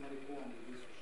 medical and disease